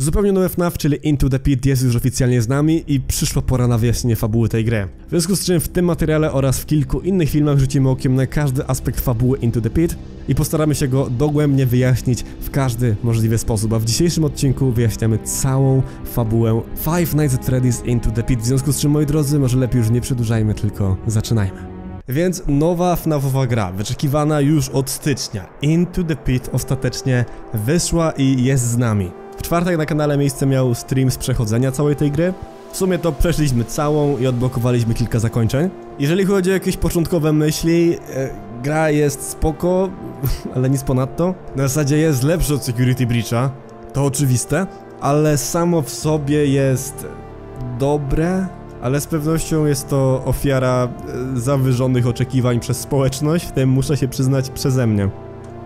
Zupełnie nowy FNAF, czyli Into the Pit jest już oficjalnie z nami i przyszła pora na wyjaśnienie fabuły tej gry. W związku z czym w tym materiale oraz w kilku innych filmach rzucimy okiem na każdy aspekt fabuły Into the Pit i postaramy się go dogłębnie wyjaśnić w każdy możliwy sposób, a w dzisiejszym odcinku wyjaśniamy całą fabułę Five Nights at Freddy's Into the Pit, w związku z czym moi drodzy, może lepiej już nie przedłużajmy, tylko zaczynajmy. Więc nowa FNAFowa gra, wyczekiwana już od stycznia, Into the Pit ostatecznie wyszła i jest z nami. W czwartek na kanale miejsce miał stream z przechodzenia całej tej gry. W sumie to przeszliśmy całą i odblokowaliśmy kilka zakończeń. Jeżeli chodzi o jakieś początkowe myśli, e, gra jest spoko, ale nic ponadto. Na zasadzie jest lepsza od Security Breacha, to oczywiste, ale samo w sobie jest dobre, ale z pewnością jest to ofiara e, zawyżonych oczekiwań przez społeczność, w tym muszę się przyznać przeze mnie.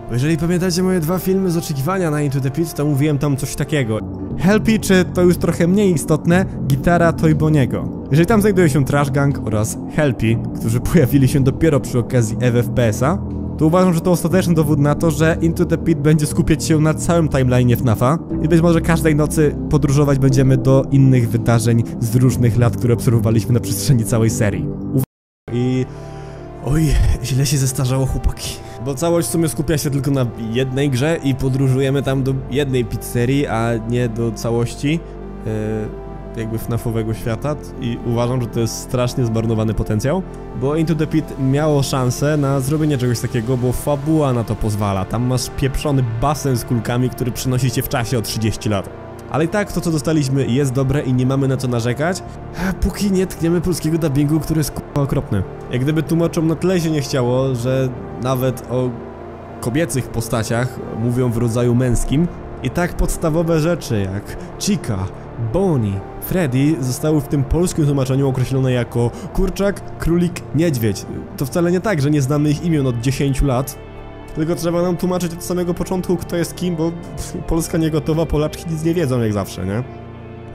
Bo jeżeli pamiętacie moje dwa filmy z oczekiwania na Into the Pit, to mówiłem tam coś takiego. Helpy, czy to już trochę mniej istotne, gitara Toyboniego. Jeżeli tam znajduje się Trash Gang oraz Helpy, którzy pojawili się dopiero przy okazji FFPS-a, to uważam, że to ostateczny dowód na to, że Into the Pit będzie skupiać się na całym timeline'ie FNAFa i być może każdej nocy podróżować będziemy do innych wydarzeń z różnych lat, które obserwowaliśmy na przestrzeni całej serii. Uwa I... Oj, źle się zestarzało chłopaki. Bo całość w sumie skupia się tylko na jednej grze i podróżujemy tam do jednej pizzerii, a nie do całości yy, jakby FNAFowego świata i uważam, że to jest strasznie zmarnowany potencjał, bo Into the Pit miało szansę na zrobienie czegoś takiego, bo fabuła na to pozwala. Tam masz pieprzony basen z kulkami, który przynosi cię w czasie o 30 lat. Ale i tak to, co dostaliśmy jest dobre i nie mamy na co narzekać, póki nie tkniemy polskiego dubbingu, który jest k***a okropny. Jak gdyby tłumaczom na tle się nie chciało, że nawet o kobiecych postaciach mówią w rodzaju męskim i tak podstawowe rzeczy jak Chica, Bonnie, Freddy zostały w tym polskim tłumaczeniu określone jako kurczak, królik, niedźwiedź. To wcale nie tak, że nie znamy ich imion od 10 lat, tylko trzeba nam tłumaczyć od samego początku, kto jest kim, bo Polska nie gotowa, Polaczki nic nie wiedzą jak zawsze, nie?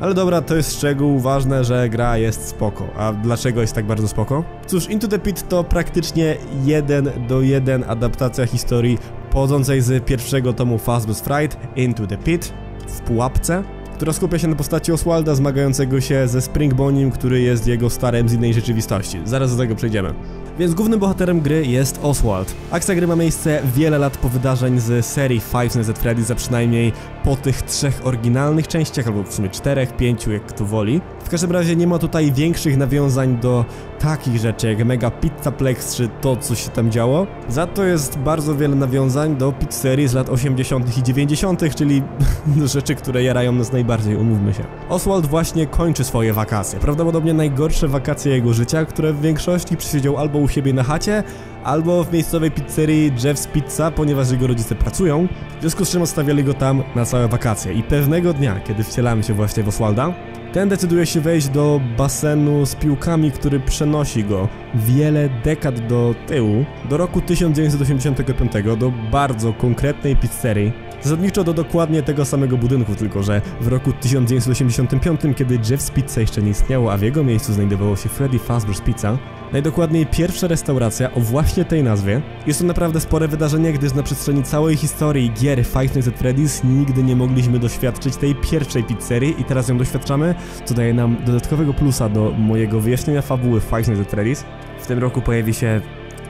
Ale dobra, to jest szczegół, ważne, że gra jest spoko. A dlaczego jest tak bardzo spoko? Cóż, Into the Pit to praktycznie jeden do jeden adaptacja historii pochodzącej z pierwszego tomu Fazbear's Fright, Into the Pit, w pułapce, która skupia się na postaci Oswalda zmagającego się ze Spring Bonim, który jest jego starem z innej rzeczywistości. Zaraz do tego przejdziemy. Więc głównym bohaterem gry jest Oswald. Akcja gry ma miejsce wiele lat po wydarzeń z serii Five Nights at Freddy's, a przynajmniej po tych trzech oryginalnych częściach, albo w sumie czterech, pięciu, jak kto woli. W każdym razie nie ma tutaj większych nawiązań do takich rzeczy jak Mega Pizzaplex czy to, co się tam działo. Za to jest bardzo wiele nawiązań do pizzerii z lat 80. i 90., czyli rzeczy, które jarają nas najbardziej, umówmy się. Oswald właśnie kończy swoje wakacje. Prawdopodobnie najgorsze wakacje jego życia, które w większości przysiedział albo u siebie na chacie, albo w miejscowej pizzerii Jeff's Pizza, ponieważ jego rodzice pracują, w związku z czym odstawiali go tam na całe wakacje. I pewnego dnia, kiedy wcielamy się właśnie w Oswalda, ten decyduje się wejść do basenu z piłkami, który przenosi go wiele dekad do tyłu, do roku 1985, do bardzo konkretnej pizzerii, Zasadniczo do dokładnie tego samego budynku, tylko że w roku 1985, kiedy Jeff's Pizza jeszcze nie istniało, a w jego miejscu znajdowało się Freddy Fazbear's Pizza, najdokładniej pierwsza restauracja o właśnie tej nazwie. Jest to naprawdę spore wydarzenie, gdyż na przestrzeni całej historii gier Five Nights at Freddy's nigdy nie mogliśmy doświadczyć tej pierwszej pizzerii i teraz ją doświadczamy, co daje nam dodatkowego plusa do mojego wyjaśnienia fabuły Five Nights at Freddy's. W tym roku pojawi się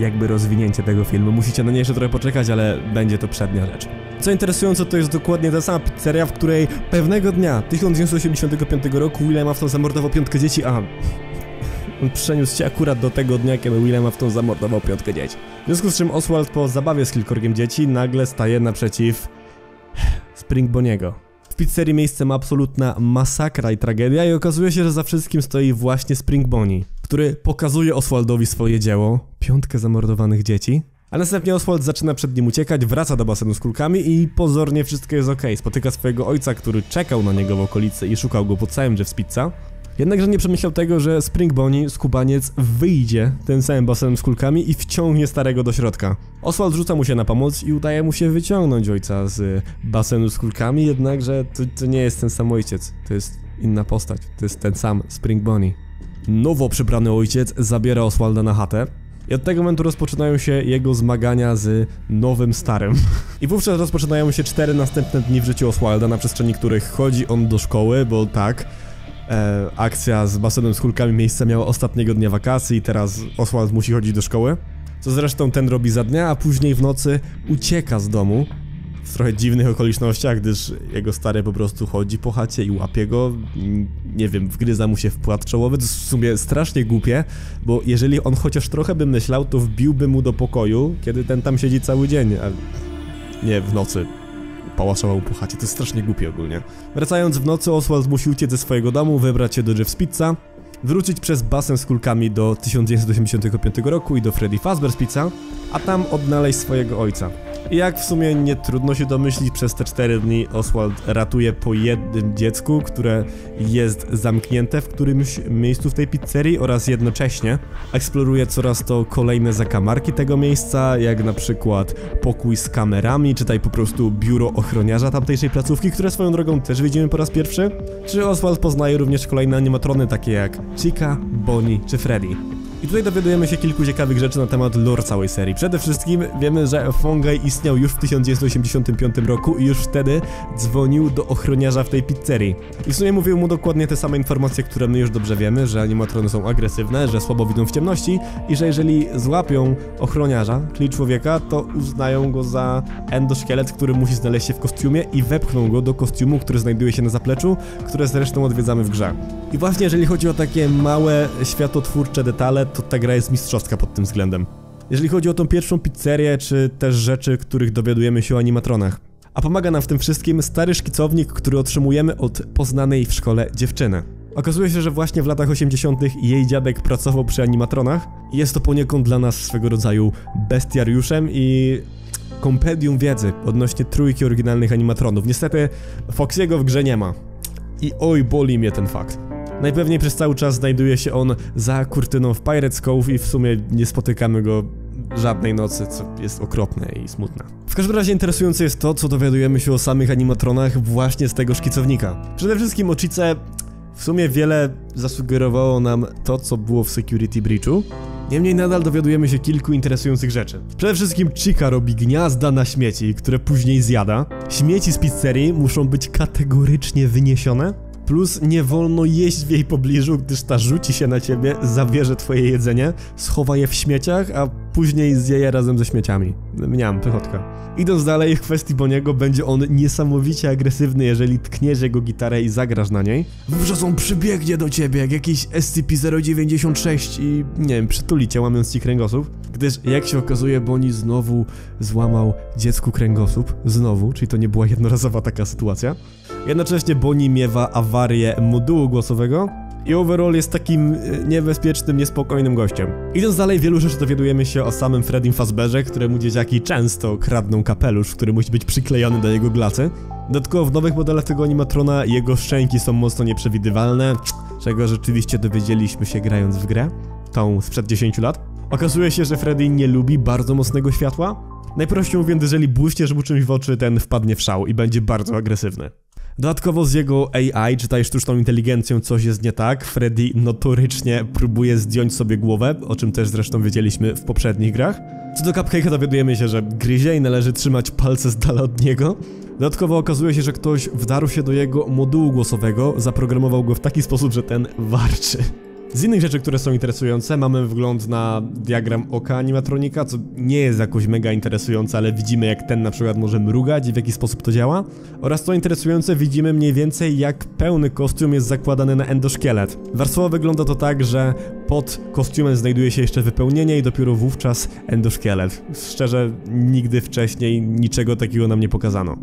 jakby rozwinięcie tego filmu. Musicie na nie jeszcze trochę poczekać, ale będzie to przednia rzecz. Co interesujące, to jest dokładnie ta sama pizzeria, w której pewnego dnia 1985 roku William Afton zamordował piątkę dzieci, a on przeniósł się akurat do tego dnia, kiedy William Afton zamordował piątkę dzieci. W związku z czym Oswald po zabawie z kilkorgiem dzieci nagle staje naprzeciw Spring Boniego. W pizzerii miejsce ma absolutna masakra i tragedia i okazuje się, że za wszystkim stoi właśnie Spring Bonnie, który pokazuje Oswaldowi swoje dzieło, piątkę zamordowanych dzieci, a następnie Oswald zaczyna przed nim uciekać, wraca do basenu z kulkami i pozornie wszystko jest ok. Spotyka swojego ojca, który czekał na niego w okolicy i szukał go po całym Jeff's Pizza. Jednakże nie przemyślał tego, że Spring Bonnie, skubaniec, wyjdzie tym samym basenem z kulkami i wciągnie starego do środka. Oswald rzuca mu się na pomoc i udaje mu się wyciągnąć ojca z basenu z kulkami, jednakże to, to nie jest ten sam ojciec, to jest inna postać, to jest ten sam Spring Bonnie. Nowo przybrany ojciec zabiera Oswalda na chatę, I od tego momentu rozpoczynają się jego zmagania z nowym starym. I wówczas rozpoczynają się cztery następne dni w życiu Oswalda, na przestrzeni których chodzi on do szkoły, bo tak, e, akcja z basenem z kulkami miejsce miała ostatniego dnia wakacji i teraz Oswald musi chodzić do szkoły. Co zresztą ten robi za dnia, a później w nocy ucieka z domu. W trochę dziwnych okolicznościach, gdyż jego stary po prostu chodzi po chacie i łapie go. Nie wiem, wgryza mu się w płat czołowy. To w sumie strasznie głupie, bo jeżeli on chociaż trochę by myślał, to wbiłby mu do pokoju, kiedy ten tam siedzi cały dzień, a nie w nocy pałacował po. To jest strasznie głupie ogólnie. Wracając w nocy, Oswald musi uciec ze swojego domu, wybrać się do Jeff Spitza, wrócić przez basen z kulkami do 1985 roku i do Freddy Fazbear's Pizza, a tam odnaleźć swojego ojca. Jak w sumie nie trudno się domyślić, przez te 4 dni Oswald ratuje po jednym dziecku, które jest zamknięte w którymś miejscu w tej pizzerii oraz jednocześnie eksploruje coraz to kolejne zakamarki tego miejsca, jak na przykład pokój z kamerami, czytaj po prostu biuro ochroniarza tamtejszej placówki, które swoją drogą też widzimy po raz pierwszy. Czy Oswald poznaje również kolejne animatrony takie jak Chica, Bonnie czy Freddy. I tutaj dowiadujemy się kilku ciekawych rzeczy na temat lore całej serii. Przede wszystkim wiemy, że Fungi istniał już w 1985 roku i już wtedy dzwonił do ochroniarza w tej pizzerii. I w sumie mówił mu dokładnie te same informacje, które my już dobrze wiemy, że animatrony są agresywne, że słabo widzą w ciemności i że jeżeli złapią ochroniarza, czyli człowieka, to uznają go za endoszkielet, który musi znaleźć się w kostiumie i wepchną go do kostiumu, który znajduje się na zapleczu, które zresztą odwiedzamy w grze. I właśnie jeżeli chodzi o takie małe, światotwórcze detale, to ta gra jest mistrzowska pod tym względem. Jeżeli chodzi o tą pierwszą pizzerię, czy też rzeczy, których dowiadujemy się o animatronach. A pomaga nam w tym wszystkim stary szkicownik, który otrzymujemy od poznanej w szkole dziewczyny. Okazuje się, że właśnie w latach 80. jej dziadek pracował przy animatronach i jest to poniekąd dla nas swego rodzaju bestiariuszem i kompendium wiedzy odnośnie trójki oryginalnych animatronów. Niestety Foxiego w grze nie ma. I oj, boli mnie ten fakt. Najpewniej przez cały czas znajduje się on za kurtyną w Pirates Cove i w sumie nie spotykamy go żadnej nocy, co jest okropne i smutne. W każdym razie interesujące jest to, co dowiadujemy się o samych animatronach właśnie z tego szkicownika. Przede wszystkim oczyce w sumie wiele zasugerowało nam to, co było w Security Breachu, Niemniej nadal dowiadujemy się kilku interesujących rzeczy. Przede wszystkim Chica robi gniazda na śmieci, które później zjada. Śmieci z pizzerii muszą być kategorycznie wyniesione, Plus nie wolno jeść w jej pobliżu, gdyż ta rzuci się na ciebie, zabierze twoje jedzenie, schowa je w śmieciach, a później zje je razem ze śmieciami. Miałem pychotka. Idąc dalej, w kwestii Boniego będzie on niesamowicie agresywny, jeżeli tkniesz jego gitarę i zagrasz na niej. On przybiegnie do ciebie jak jakiś SCP-096 i, nie wiem, przytuli cię łamiąc ci kręgosłup. Gdyż, jak się okazuje, Boni znowu złamał dziecku kręgosłup. Znowu, czyli to nie była jednorazowa taka sytuacja. Jednocześnie Boni miewa awarię modułu głosowego, i overall jest takim e, niebezpiecznym, niespokojnym gościem. Idąc dalej, wielu rzeczy dowiadujemy się o samym Freddym Fazberze, któremu dzieciaki często kradną kapelusz, który musi być przyklejony do jego glacy. Dodatkowo w nowych modelach tego animatrona jego szczęki są mocno nieprzewidywalne, czego rzeczywiście dowiedzieliśmy się grając w grę, tą sprzed 10 lat. Okazuje się, że Freddy nie lubi bardzo mocnego światła. Najprościej mówiąc, jeżeli błyśniesz mu czymś w oczy, ten wpadnie w szał i będzie bardzo agresywny. Dodatkowo z jego AI, czy też sztuczną inteligencją coś jest nie tak. Freddy notorycznie próbuje zdjąć sobie głowę, o czym też zresztą wiedzieliśmy w poprzednich grach. Co do Cupcake'a dowiadujemy się, że gryzie i należy trzymać palce z dala od niego. Dodatkowo okazuje się, że ktoś wdarł się do jego modułu głosowego, zaprogramował go w taki sposób, że ten warczy. Z innych rzeczy, które są interesujące, mamy wgląd na diagram oka animatronika, co nie jest jakoś mega interesujące, ale widzimy jak ten na przykład może mrugać i w jaki sposób to działa. Oraz co interesujące, widzimy mniej więcej jak pełny kostium jest zakładany na endoszkielet. Warstwowo wygląda to tak, że pod kostiumem znajduje się jeszcze wypełnienie i dopiero wówczas endoszkielet. Szczerze, nigdy wcześniej niczego takiego nam nie pokazano.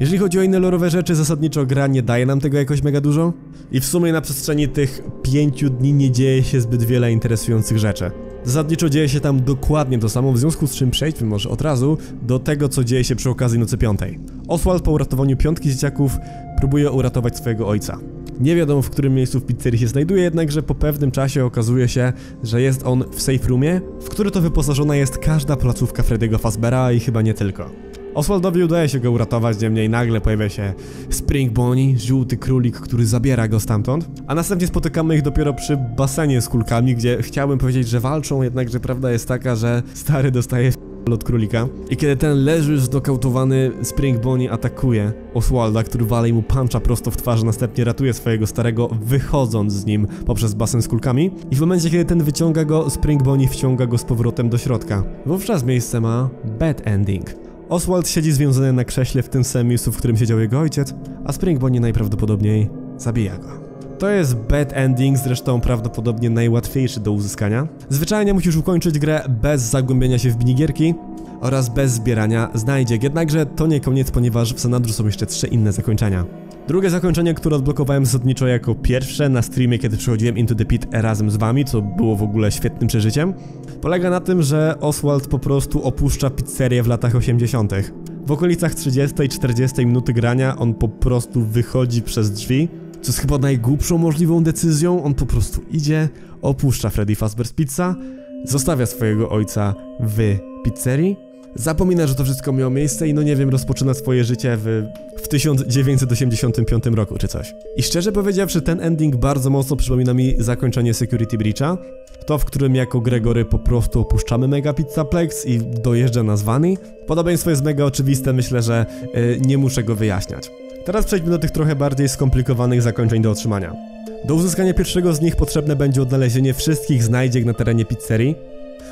Jeżeli chodzi o inne lorowe rzeczy, zasadniczo gra nie daje nam tego jakoś mega dużo. I w sumie na przestrzeni tych pięciu dni nie dzieje się zbyt wiele interesujących rzeczy. Zasadniczo dzieje się tam dokładnie to samo, w związku z czym przejdźmy może od razu do tego, co dzieje się przy okazji Nocy Piątej. Oswald po uratowaniu piątki dzieciaków próbuje uratować swojego ojca. Nie wiadomo w którym miejscu w pizzerii się znajduje, jednakże po pewnym czasie okazuje się, że jest on w safe roomie, w który to wyposażona jest każda placówka Freddy'ego Fazbera i chyba nie tylko. Oswaldowi udaje się go uratować, niemniej nagle pojawia się Spring Bonnie, żółty królik, który zabiera go stamtąd. A następnie spotykamy ich dopiero przy basenie z kulkami, gdzie chciałbym powiedzieć, że walczą, jednakże prawda jest taka, że stary dostaje od królika. I kiedy ten leży zdokautowany, Spring Bonnie atakuje Oswalda, który wali mu puncha prosto w twarz, następnie ratuje swojego starego, wychodząc z nim poprzez basen z kulkami. I w momencie, kiedy ten wyciąga go, Spring Bonnie wciąga go z powrotem do środka. Wówczas miejsce ma bad ending. Oswald siedzi związany na krześle w tym samym miejscu, w którym siedział jego ojciec, a Spring Bonnie najprawdopodobniej zabija go. To jest bad ending, zresztą prawdopodobnie najłatwiejszy do uzyskania. Zwyczajnie musisz ukończyć grę bez zagłębiania się w minigierki oraz bez zbierania znajdziek, jednakże to nie koniec, ponieważ w zanadrzu są jeszcze trzy inne zakończenia. Drugie zakończenie, które odblokowałem zasadniczo jako pierwsze na streamie, kiedy przychodziłem Into the Pit razem z wami, co było w ogóle świetnym przeżyciem, polega na tym, że Oswald po prostu opuszcza pizzerię w latach 80. W okolicach 30-40 minuty grania on po prostu wychodzi przez drzwi, co jest chyba najgłupszą możliwą decyzją, on po prostu idzie, opuszcza Freddy Fazbear's Pizza, zostawia swojego ojca w pizzerii, zapomina, że to wszystko miało miejsce i no nie wiem, rozpoczyna swoje życie w, w 1985 roku czy coś. I szczerze powiedziawszy, ten ending bardzo mocno przypomina mi zakończenie Security Breacha, to w którym jako Gregory po prostu opuszczamy Mega Pizzaplex i dojeżdża nas. Podobieństwo jest mega oczywiste, myślę, że yy, nie muszę go wyjaśniać. Teraz przejdźmy do tych trochę bardziej skomplikowanych zakończeń do otrzymania. Do uzyskania pierwszego z nich potrzebne będzie odnalezienie wszystkich znajdziek na terenie pizzerii,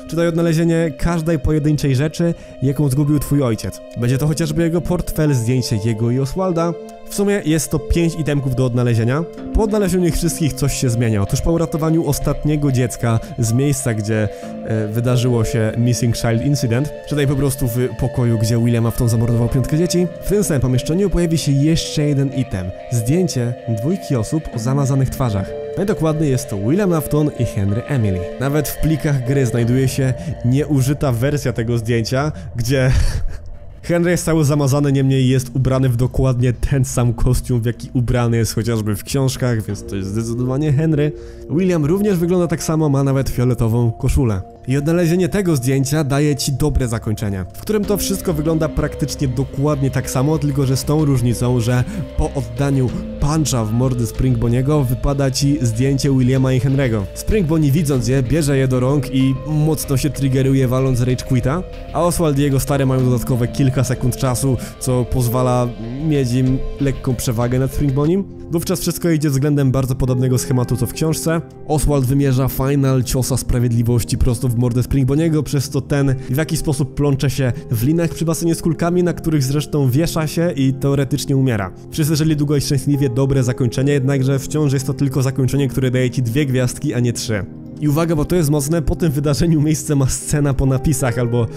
Czytaj odnalezienie każdej pojedynczej rzeczy, jaką zgubił twój ojciec. Będzie to chociażby jego portfel, zdjęcie jego i Oswalda. W sumie jest to 5 itemków do odnalezienia. Po odnalezieniu ich wszystkich coś się zmienia. Otóż po uratowaniu ostatniego dziecka z miejsca, gdzie e, wydarzyło się Missing Child Incident, czytaj po prostu w pokoju, gdzie William Afton zamordował piątkę dzieci, w tym samym pomieszczeniu pojawi się jeszcze jeden item. Zdjęcie dwójki osób o zamazanych twarzach. Najdokładniej jest to William Afton i Henry Emily. Nawet w plikach gry znajduje się nieużyta wersja tego zdjęcia, gdzie Henry jest cały zamazany, niemniej jest ubrany w dokładnie ten sam kostium, w jaki ubrany jest chociażby w książkach, więc to jest zdecydowanie Henry. William również wygląda tak samo, ma nawet fioletową koszulę. I odnalezienie tego zdjęcia daje ci dobre zakończenie, w którym to wszystko wygląda praktycznie dokładnie tak samo, tylko że z tą różnicą, że po oddaniu puncha w mordy Springboniego wypada ci zdjęcie Williama i Henry'ego. Springboni widząc je, bierze je do rąk i mocno się triggeruje waląc Rage Quita, a Oswald i jego stare mają dodatkowe kilka sekund czasu, co pozwala mieć im lekką przewagę nad Springbonim. Wówczas wszystko idzie względem bardzo podobnego schematu co w książce. Oswald wymierza final ciosa sprawiedliwości prosto w mordę Springboniego, przez co ten w jakiś sposób plącze się w linach przy basenie z kulkami, na których zresztą wiesza się i teoretycznie umiera. Wszyscy żyli długo i szczęśliwie, dobre zakończenie, jednakże wciąż jest to tylko zakończenie, które daje ci dwie gwiazdki, a nie trzy. I uwaga, bo to jest mocne, po tym wydarzeniu miejsce ma scena po napisach albo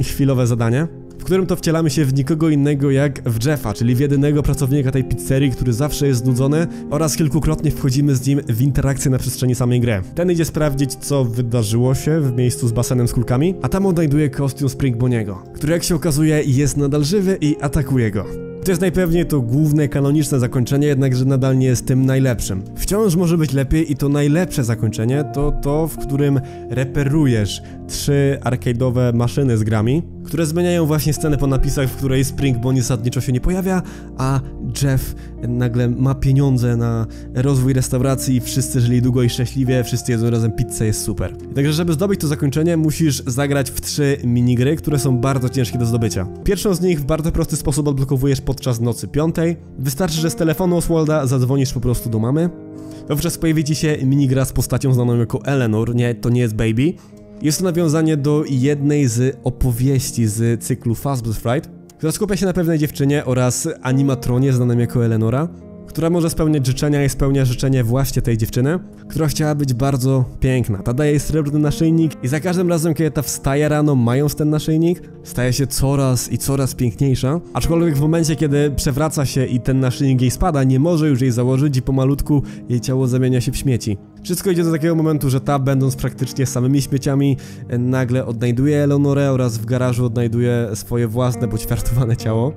e, chwilowe zadanie w którym to wcielamy się w nikogo innego jak w Jeffa, czyli w jedynego pracownika tej pizzerii, który zawsze jest znudzony oraz kilkukrotnie wchodzimy z nim w interakcję na przestrzeni samej gry. Ten idzie sprawdzić, co wydarzyło się w miejscu z basenem z kulkami, a tam odnajduje kostium Springboniego, który jak się okazuje jest nadal żywy i atakuje go. To jest najpewniej to główne, kanoniczne zakończenie, jednakże nadal nie jest tym najlepszym. Wciąż może być lepiej i to najlepsze zakończenie to to, w którym reperujesz trzy arcade'owe maszyny z grami, które zmieniają właśnie scenę po napisach, w której Spring Bonnie zasadniczo się nie pojawia, a Jeff nagle ma pieniądze na rozwój restauracji i wszyscy żyli długo i szczęśliwie, wszyscy jedzą razem pizzę, jest super. Także żeby zdobyć to zakończenie, musisz zagrać w trzy minigry, które są bardzo ciężkie do zdobycia. Pierwszą z nich w bardzo prosty sposób odblokowujesz podczas nocy piątej. Wystarczy, że z telefonu Oswalda zadzwonisz po prostu do mamy. Wówczas pojawi ci się minigra z postacią znaną jako Eleanor, nie, to nie jest Baby. Jest to nawiązanie do jednej z opowieści z cyklu Fazbear's Fright, która skupia się na pewnej dziewczynie oraz animatronie znanym jako Eleonora, która może spełniać życzenia i spełnia życzenie właśnie tej dziewczyny, która chciała być bardzo piękna. Ta daje jej srebrny naszyjnik i za każdym razem, kiedy ta wstaje rano mając ten naszyjnik, staje się coraz i coraz piękniejsza, aczkolwiek w momencie, kiedy przewraca się i ten naszyjnik jej spada, nie może już jej założyć i pomalutku jej ciało zamienia się w śmieci. Wszystko idzie do takiego momentu, że ta, będąc praktycznie samymi śmieciami, nagle odnajduje Eleonorę oraz w garażu odnajduje swoje własne, poćwiartowane ciało.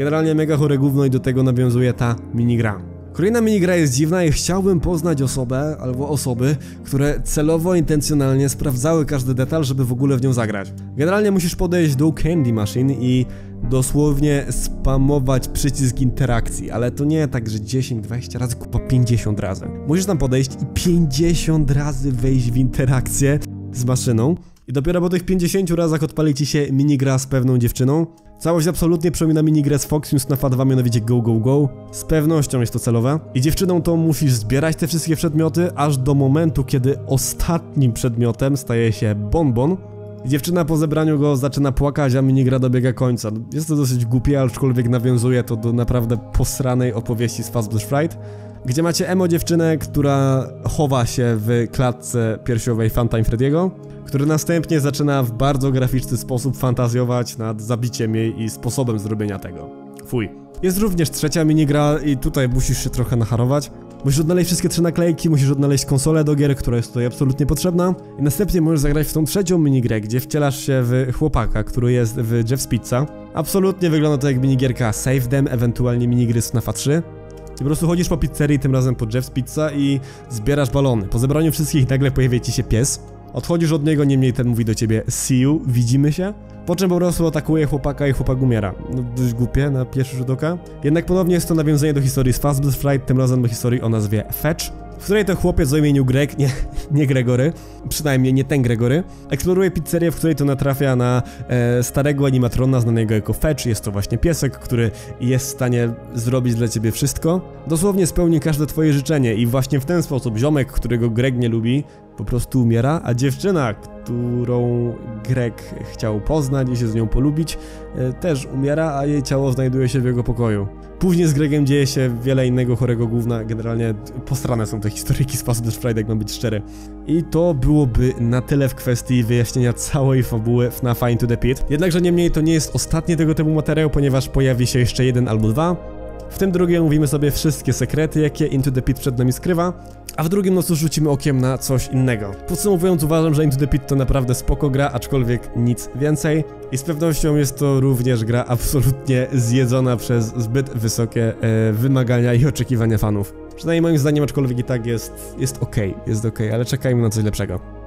Generalnie mega chore gówno i do tego nawiązuje ta minigra. Kolejna minigra jest dziwna i chciałbym poznać osobę albo osoby, które celowo, intencjonalnie sprawdzały każdy detal, żeby w ogóle w nią zagrać. Generalnie musisz podejść do Candy Machine i dosłownie spamować przycisk interakcji, ale to nie tak, że 10, 20 razy, kupa 50 razy. Musisz tam podejść i 50 razy wejść w interakcję z maszyną i dopiero po tych 50 razach odpali ci się minigra z pewną dziewczyną. Całość absolutnie przypomina minigrę z Fox News na FA2, mianowicie Go Go Go. Z pewnością jest to celowe. I dziewczyną to musisz zbierać te wszystkie przedmioty, aż do momentu, kiedy ostatnim przedmiotem staje się bonbon. I dziewczyna po zebraniu go zaczyna płakać, a minigra dobiega końca. Jest to dosyć głupie, aczkolwiek nawiązuje to do naprawdę posranej opowieści z Fast Fright, gdzie macie emo dziewczynę, która chowa się w klatce piersiowej Funtime Freddy'ego, który następnie zaczyna w bardzo graficzny sposób fantazjować nad zabiciem jej i sposobem zrobienia tego. Fuj. Jest również trzecia minigra i tutaj musisz się trochę nacharować. Musisz odnaleźć wszystkie trzy naklejki, musisz odnaleźć konsolę do gier, która jest tutaj absolutnie potrzebna i następnie możesz zagrać w tą trzecią minigrę, gdzie wcielasz się w chłopaka, który jest w Jeff Pizza. Absolutnie wygląda to jak minigierka Save Them, ewentualnie minigry FNAF 3. I po prostu chodzisz po pizzerii, tym razem po Jeff's Pizza i zbierasz balony. Po zebraniu wszystkich nagle pojawia ci się pies. Odchodzisz od niego, niemniej ten mówi do ciebie see you, widzimy się. Po czym po prostu atakuje chłopaka i chłopak umiera. No, dość głupie na pierwszy rzut oka. Jednak ponownie jest to nawiązanie do historii z Fastbus Flight, tym razem do historii o nazwie Fetch, w której to chłopiec o imieniu Greg, nie, nie Gregory, przynajmniej nie ten Gregory, eksploruje pizzerię, w której to natrafia na e, starego animatrona znanego jako Fetch. Jest to właśnie piesek, który jest w stanie zrobić dla ciebie wszystko. Dosłownie spełni każde twoje życzenie i właśnie w ten sposób ziomek, którego Greg nie lubi, po prostu umiera, a dziewczyna, którą Greg chciał poznać i się z nią polubić, e, też umiera, a jej ciało znajduje się w jego pokoju. Później z Gregiem dzieje się wiele innego chorego główna, generalnie postrane są te historyki z Fast Friday, jak mam być szczery. I to byłoby na tyle w kwestii wyjaśnienia całej fabuły FNAF Into the Pit. Jednakże niemniej to nie jest ostatni tego typu materiał, ponieważ pojawi się jeszcze jeden albo dwa. W tym drugim mówimy sobie wszystkie sekrety, jakie Into the Pit przed nami skrywa, a w drugim no cóż rzucimy okiem na coś innego. Podsumowując uważam, że Into the Pit to naprawdę spoko gra, aczkolwiek nic więcej i z pewnością jest to również gra absolutnie zjedzona przez zbyt wysokie e, wymagania i oczekiwania fanów. Przynajmniej moim zdaniem, aczkolwiek i tak jest, jest ok, jest ok, ale czekajmy na coś lepszego.